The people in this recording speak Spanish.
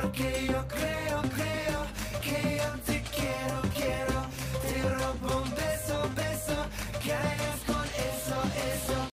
porque yo creo, creo que yo te quiero, quiero. Te robo un beso, beso, que hagas con eso, eso.